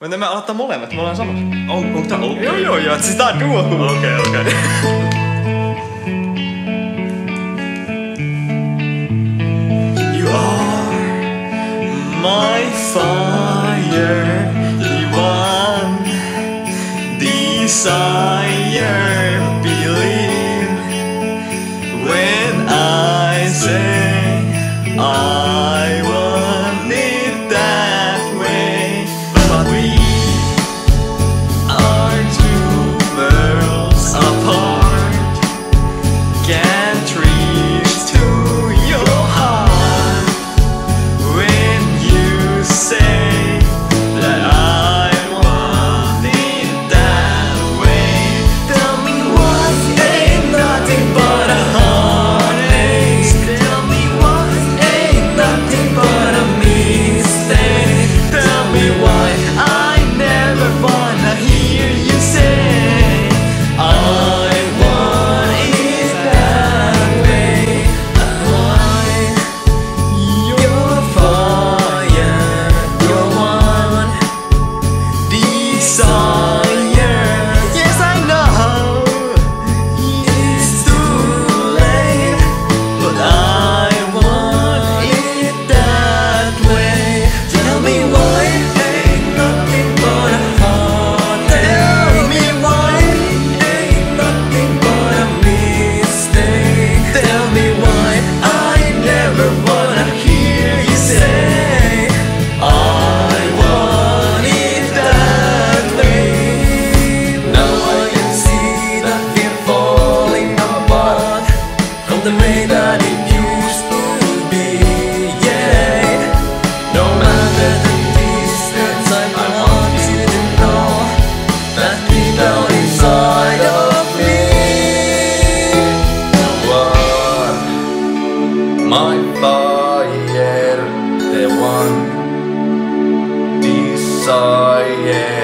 Men me aloittaa molemmat, me ollaan samassa. On, onko tää okay? Joo, joo, joo. Siis tää on duo. Okei, okay, okei. Okay. you are my fire, the one desire, believe when I say I will. never fall. my fire, the one desire.